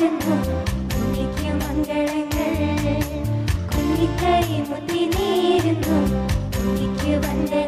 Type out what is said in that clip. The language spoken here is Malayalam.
നടന്നു മംഗളങ്ങൾ കുഞ്ഞിക്കൈ മുത്തി നേരുന്നു. കുഞ്ഞിക്ക് വന്ദന